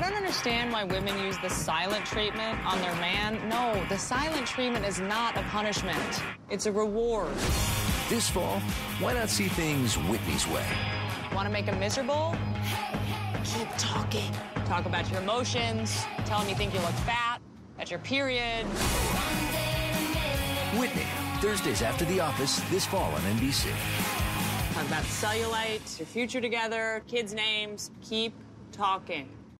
I don't understand why women use the silent treatment on their man. No, the silent treatment is not a punishment, it's a reward. This fall, why not see things Whitney's way? Want to make him miserable? Hey, Keep talking. Talk about your emotions. Tell him you think you look fat. At your period. Whitney, Thursdays after The Office, this fall on NBC. Talk about cellulite, your future together, kids' names. Keep talking.